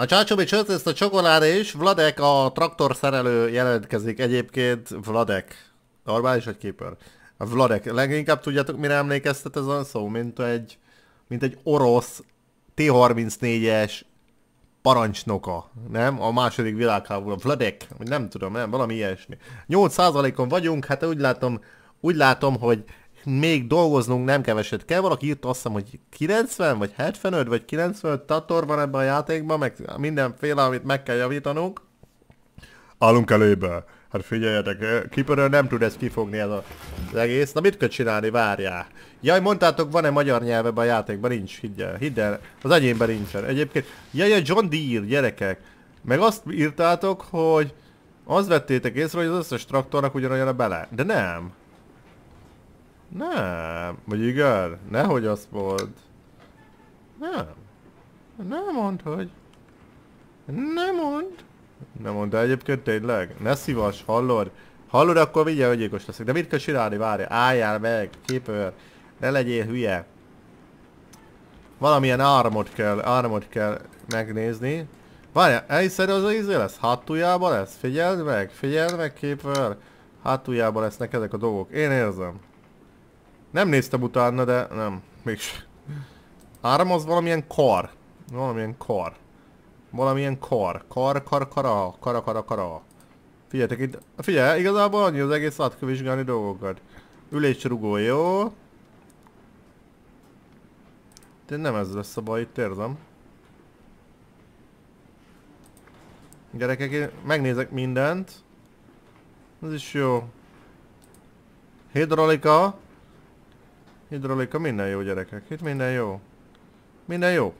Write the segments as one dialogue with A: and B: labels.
A: A csácsomi csört ezt a csokoládé is, Vladek a traktorszerelő jelentkezik egyébként, Vladek. Normális vagy képer? Vladek, leginkább tudjátok mire emlékeztet ez a szó, mint egy, mint egy orosz T-34-es parancsnoka, nem? A második világháború, Vladek, nem tudom, nem, valami ilyesmi. 8%-on vagyunk, hát úgy látom, úgy látom, hogy még dolgoznunk nem keveset kell. Valaki írta azt hiszem, hogy 90 vagy 75 vagy 95 tator van ebben a játékban, meg mindenféle, amit meg kell javítanunk. Állunk elébe. Hát figyeljetek, Kipörön nem tud ezt kifogni ez az egész. Na mit kell csinálni, várjál. Jaj, mondtátok, van-e magyar nyelv ebben a játékban? Nincs, hidd el, hidd el. Az enyémben nincsen. Egyébként, jaj, John Deere, gyerekek. Meg azt írtátok, hogy az vettétek észre, hogy az összes traktornak ugyanolyan a bele. De nem. Nem. Vagy igen? Nehogy azt volt. Nem. Nem mondd, hogy... Nem mond. Nem mondd, de egyébként tényleg. Ne szívas, hallod? Hallod, akkor vigye, gyilkos leszek. De mit kell csinálni, várj? Álljál meg, képőr. Ne legyél hülye. Valamilyen armot kell, armot kell megnézni. Várjál, elhiszed az az izé lesz? Hátuljában lesz? Figyeld meg, figyeld meg, képőr. Hátuljában lesznek ezek a dolgok. Én érzem. Nem néztem utána, de nem. Mégis. Áram az valamilyen kar. Valamilyen kar. Valamilyen kar. Kar, kar, kara. Kara, kara, kara. Figyeljetek itt. Figyelj, igazából annyi az egész át kell vizsgálni dolgokat. Ülésrugó, jó? De nem ez lesz a baj, itt érzem. Gyerekek, én megnézek mindent. Ez is jó. Hidraulika. Hidraulika, minden jó gyerekek. Itt minden jó. Minden jó.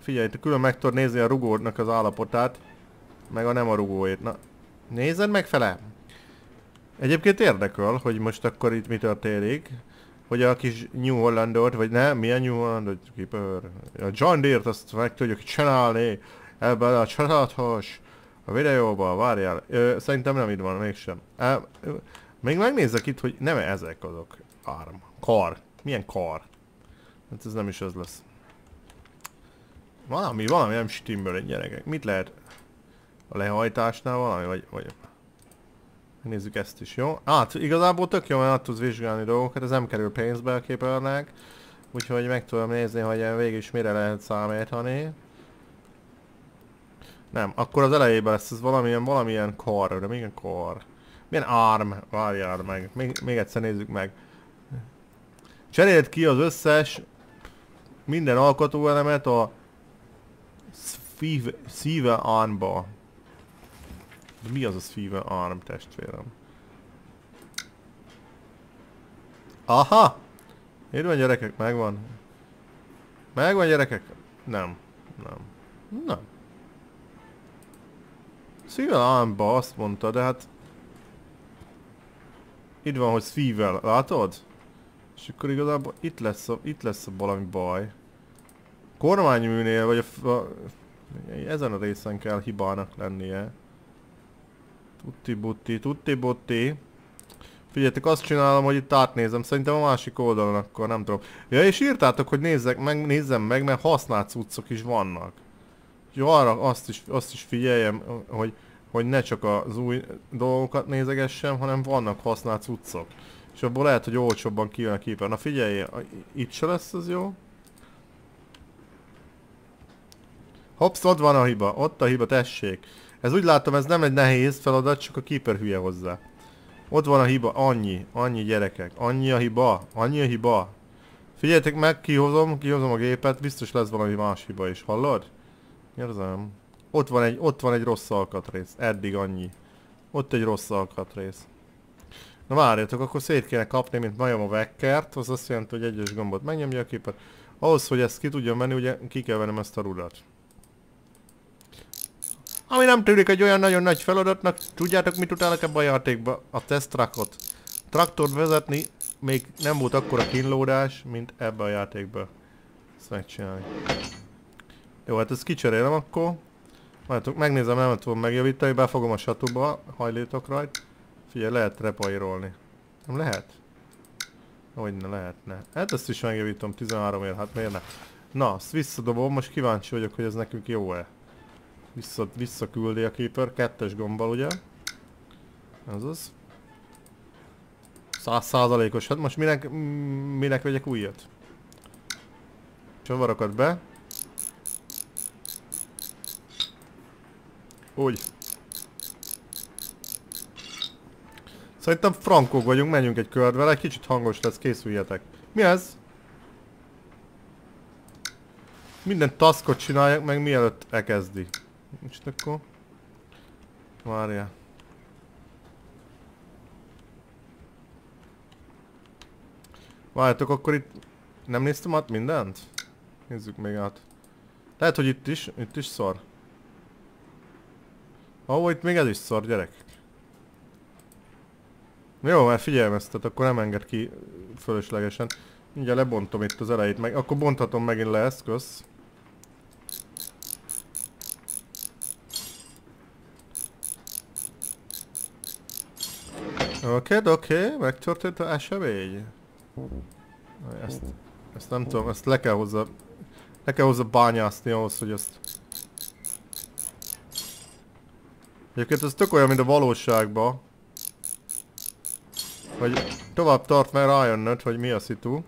A: Figyelj, te külön meg tudod nézni a rugódnak az állapotát. Meg a nem a rugóét. Na, nézed meg fele. Egyébként érdekel, hogy most akkor itt mi történik. Hogy a kis New Hollandot, vagy nem, milyen New Hollandot kipör. A John Deere-t azt meg tudjuk csinálni. Ebben a családos a videóban, várjál. Ö, szerintem nem itt van, mégsem. Ö, még megnézzek itt, hogy nem ezek azok. Arm. Kar. Milyen kar? Hát ez nem is az lesz. Valami, valami nem stimmel egy gyerekek. Mit lehet? A lehajtásnál valami, vagy... vagy... Nézzük ezt is, jó? Hát igazából tök jó, mert át tudsz vizsgálni dolgokat, ez nem kerül pénzbe a képernek. Úgyhogy meg tudom nézni, hogy végig is mire lehet számítani. Nem, akkor az elejében lesz ez valamilyen, valamilyen kar, de milyen kar? Milyen arm? Várjál meg, még, még egyszer nézzük meg. Cseréld ki az összes minden alkotóelemet a szíve armba. De mi az a szíve arm testvérem? Aha! Itt van gyerekek, megvan. Megvan gyerekek? Nem. Nem. Nem. Szíve armba azt mondta, de hát... Itt van, hogy szível, látod? És akkor igazából itt lesz a, itt lesz a valami baj. Kormányműnél, vagy a, a... Ezen a részen kell hibának lennie. Tutti butti, tutti butti. Figyeljetek, azt csinálom, hogy itt átnézem. Szerintem a másik oldalon akkor, nem tudom. Ja, és írtátok, hogy nézzek meg, nézzem meg, mert használt cuccok is vannak. Jó, arra azt is, azt is figyeljem, hogy, hogy ne csak az új dolgokat nézegessem, hanem vannak használt cuccok. És abból lehet, hogy olcsóbban kijön a képen. Na figyelj, itt se lesz az jó. Hopsz, ott van a hiba, ott a hiba, tessék. Ez úgy látom, ez nem egy nehéz feladat, csak a keeper hülye hozzá. Ott van a hiba, annyi, annyi gyerekek, annyi a hiba, annyi a hiba. Figyeljetek meg, kihozom, kihozom a gépet, biztos lesz valami más hiba is, hallod? Érzem. Ott van egy, ott van egy rossz alkatrész, eddig annyi. Ott egy rossz alkatrész. Na várjatok, akkor szét kéne kapni, mint majom a vekkert, az azt jelenti, hogy egyes gombot megnyomja a képet. Ahhoz, hogy ezt ki tudjon menni, ugye ki kell vennem ezt a rudat. Ami nem tűnik egy olyan nagyon nagy feladatnak, tudjátok mit utálok ebbe a játékba? A tesztrakot. Traktort vezetni még nem volt akkora kínlódás, mint ebbe a játékba. Ezt megcsinálni. Jó, hát ezt kicserélem akkor. Várjátok, megnézem, nem tudom megjavítani, befogom a satuba, hajlétok rajt. Figyelj, lehet repairolni. Nem lehet? Hogy ne lehetne. Hát ezt is megjavítom 13 ér, hát miért ne? Na, ezt visszadobom, most kíváncsi vagyok, hogy ez nekünk jó-e. Vissza, visszaküldi a Keeper, kettes gombbal ugye? Ez az. Száz százalékos, hát most minek, minek vegyek újat? Csavarokat be. Úgy. Szerintem frankók vagyunk, menjünk egy kört vele, kicsit hangos lesz, készüljetek. Mi ez? Minden taskot csinálják meg mielőtt elkezdi. Most akkor... Várjál. Várjátok, akkor itt nem néztem át mindent? Nézzük még át. Lehet, hogy itt is, itt is szar. Oh, itt még ez is szar, gyerek. Jó, mert figyelmeztet, akkor nem enged ki fölöslegesen. Mindjárt lebontom itt az elejét, meg akkor bonthatom megint le ezt, kösz. Oké, okay, oké, okay. megtörtént a esemény. Ezt, ezt nem tudom, ezt le kell hozzá, le kell hozzá bányászni ahhoz, hogy ezt... Egyébként ez tök olyan, mint a valóságban. Hogy tovább tart, mert rájönnöd, hogy mi a szitu.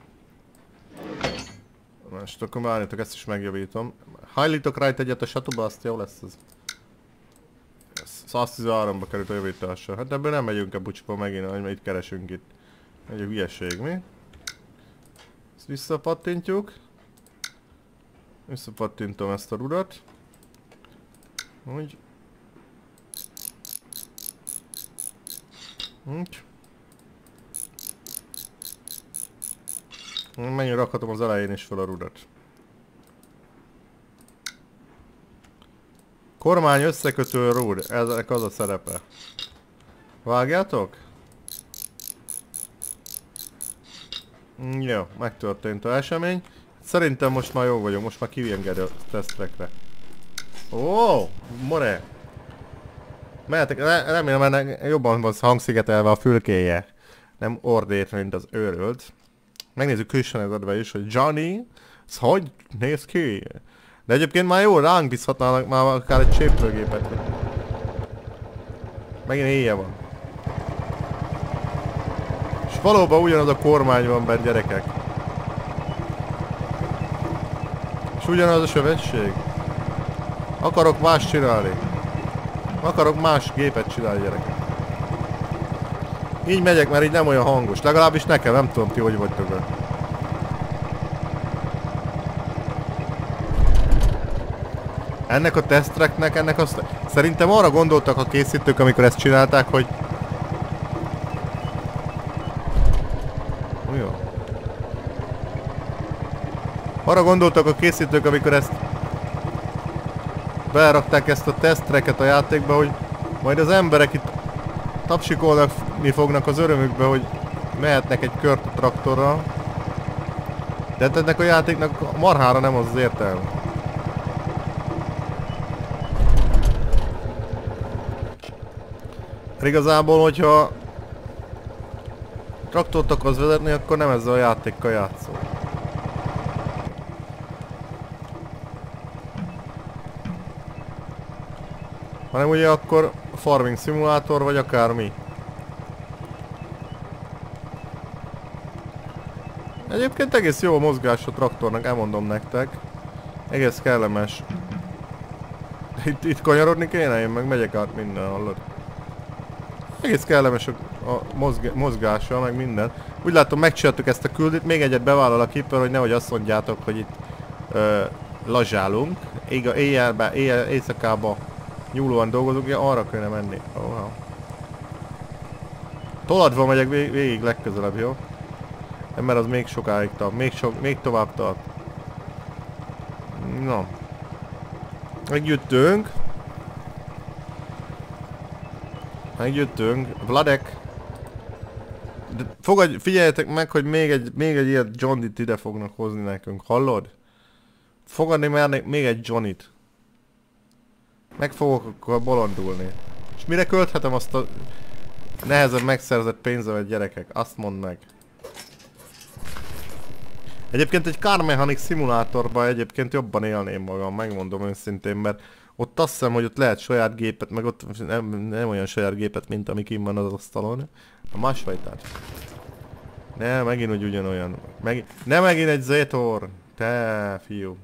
A: Most akkor várjátok, ezt is megjavítom. Hajlítok rá egyet a satuba, azt jó lesz ez. 113-ba került a javítása. Hát ebből nem megyünk a bucsba megint, hogy itt keresünk itt. Egy hülyeség, mi? Ezt visszapattintjuk. Visszapattintom ezt a rudat. Úgy. Úgy. Mennyire rakhatom az elején is fel a rudat. Kormány összekötő rúd, ezek az a szerepe. Vágjátok? Mm, jó, megtörtént a esemény. Szerintem most már jó vagyok, most már kivienged a tesztrekre. Ó, oh, more! Mehetek, remélem ennek jobban van hangszigetelve a fülkéje. Nem ordét, mint az őrült. Megnézzük külsőnedbe is, hogy Johnny, ez hogy néz ki? De egyébként már jó, ránk bízhatnának már akár egy csépőgépet. Megint éjje van. És valóban ugyanaz a kormány van benne gyerekek. És ugyanaz a sövetség. Akarok más csinálni. Akarok más gépet csinálni gyerekek. Így megyek, mert így nem olyan hangos. Legalábbis nekem, nem tudom ti, hogy vagytok vele. Ennek a tesztreknek, ennek azt... Szerintem arra gondoltak a készítők, amikor ezt csinálták, hogy... Jó. Arra gondoltak a készítők, amikor ezt... Berakták ezt a tesztreket a játékba, hogy majd az emberek itt tapsikolnak mi fognak az örömükbe, hogy mehetnek egy kört a traktorral. De hát ennek a játéknak marhára nem az az értelme. Igazából, hogyha traktort akarsz vezetni, akkor nem ezzel a játékkal játszol. Hanem ugye akkor farming szimulátor vagy akármi. Egyébként egész jó a mozgás a traktornak, elmondom nektek. Egész kellemes. Itt, itt kanyarodni kéne, én meg megyek át minden, hallod? Egész kellemes a, a mozg mozgása, meg minden. Úgy látom megcsináltuk ezt a küldit, még egyet bevállal a Keeper, hogy nehogy azt mondjátok, hogy itt ö, lazsálunk. Ég, éjjelbe, éjjel, éjszakába nyúlóan dolgozunk, ja, arra kéne menni. Oh, wow. Toladva megyek vég végig legközelebb, jó? Nem, mert az még sokáig tart, még, sok, még tovább tart. Na. Megjöttünk. Megjöttünk. Vladek. De fogadj, figyeljetek meg, hogy még egy, még egy ilyet John Dit ide fognak hozni nekünk, hallod? Fogadni mernék még egy Johnnyt. Meg fogok bolondulni. És mire költhetem azt a nehezebb megszerzett pénzemet gyerekek? Azt mondd meg. Egyébként egy Car Mechanic szimulátorban egyébként jobban élném magam, megmondom őszintén, mert Ott azt hiszem, hogy ott lehet saját gépet, meg ott nem, nem olyan saját gépet, mint ami kim van az asztalon. A másfajtát. Ne, megint úgy ugyanolyan. Meg... Ne megint egy Zetor! Te, fiú.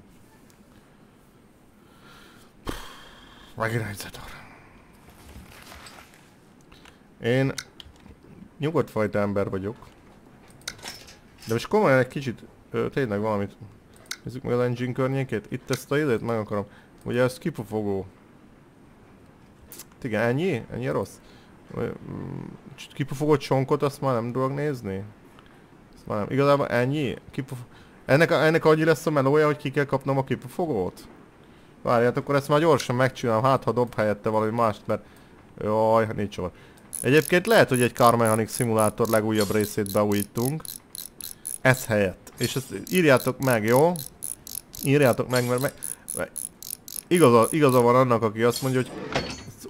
A: Megint egy Zetor. Én nyugodt fajta ember vagyok. De most komolyan egy kicsit, ö, tényleg valamit. Nézzük meg az engine környékét. Itt ezt a időt meg akarom. Ugye ez kipufogó. Igen, ennyi? Ennyi rossz? Mm, kipufogott csonkot azt már nem tudok nézni? Azt már nem. Igazából ennyi? Kipuf... Ennek, ennek annyi lesz a melója, hogy ki kell kapnom a kipufogót? Várját, akkor ezt már gyorsan megcsinálom, hát ha dob helyette valami mást, mert... Jaj, nincs sor. Egyébként lehet, hogy egy Car Mechanic Simulator legújabb részét beújítunk. Ez helyett. És ezt írjátok meg, jó? Írjátok meg, mert, meg, mert igaza, igaza van annak, aki azt mondja, hogy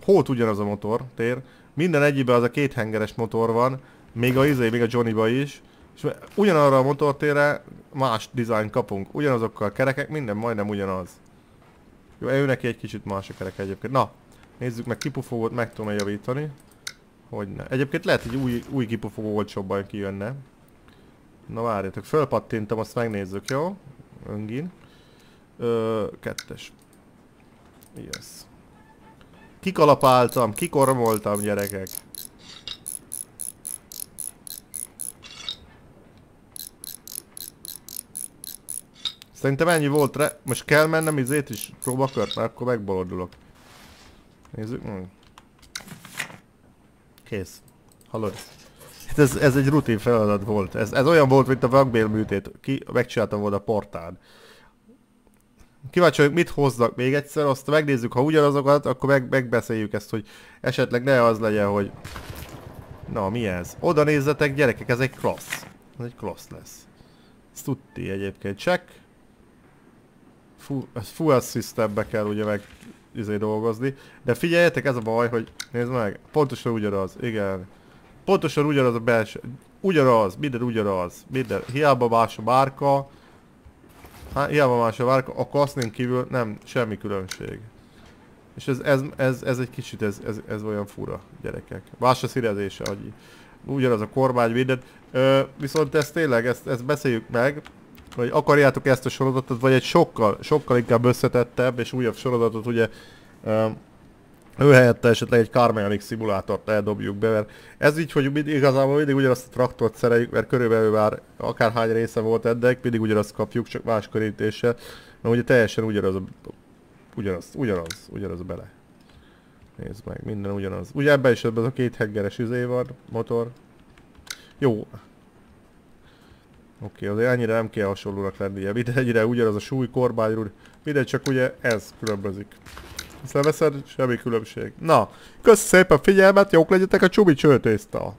A: hót ugyanaz a motor, tér. Minden egyikben az a két hengeres motor van, még a izé, még a Johnnyba is. És ugyanarra a motortérre más dizájn kapunk. Ugyanazokkal a kerekek, minden majdnem ugyanaz. Jó, ő neki egy kicsit más a kerek egyébként. Na, nézzük meg, kipufogót meg tudom javítani. Hogyne. Egyébként lehet, hogy új, új kipufogó olcsóbban kijönne. Na várjatok, fölpattintam, azt megnézzük, jó? Öngin. Ö, kettes. Yes. Kikalapáltam, kikormoltam gyerekek. Szerintem ennyi volt re... Most kell mennem izét is próbakört, mert akkor megbolondulok. Nézzük. Kész. Hallod? Hát ez, ez egy rutin feladat volt. Ez, ez olyan volt, mint a vakbél műtét. Ki megcsináltam volna a portán. Kíváncsi vagyok, mit hoznak még egyszer, azt megnézzük, ha ugyanazokat, akkor meg, megbeszéljük ezt, hogy esetleg ne az legyen, hogy... Na, mi ez? Oda nézzetek, gyerekek, ez egy klassz. Ez egy klassz lesz. Ez tudti egyébként. Check. Full, full systembe kell ugye meg izé dolgozni. De figyeljetek, ez a baj, hogy nézd meg, pontosan ugyanaz, igen. Pontosan ugyanaz a belső, ugyanaz, minden ugyanaz, minden, hiába más a márka, hát hiába más a márka, a kasznin kívül nem, semmi különbség. És ez, ez, ez, ez egy kicsit, ez, ez, ez olyan fura, gyerekek. Más a színezése, hogy ugyanaz a kormány, minden. Ö, viszont ezt tényleg, ezt, ezt beszéljük meg, hogy akarjátok ezt a sorozatot, vagy egy sokkal, sokkal inkább összetettebb és újabb sorozatot, ugye um, ő helyette esetleg egy Carmelic szimulátort eldobjuk be, mert ez így, hogy mindig, igazából mindig ugyanazt a traktort szereljük, mert körülbelül már akárhány része volt eddig, mindig ugyanazt kapjuk, csak más körítéssel. Na ugye teljesen ugyanaz a, ugyanaz, ugyanaz, ugyanaz bele. Nézd meg, minden ugyanaz. Ugye ebben is ebben az a két heggeres izé van, motor. Jó, Oké, okay, azért ennyire nem kell hasonlónak lennie. Mindegyre ugyanaz a súly, kormányról, mindegy, csak ugye ez különbözik. Ezt veszed, semmi különbség. Na, kösz szépen figyelmet, jók legyetek a csubi csőtészta!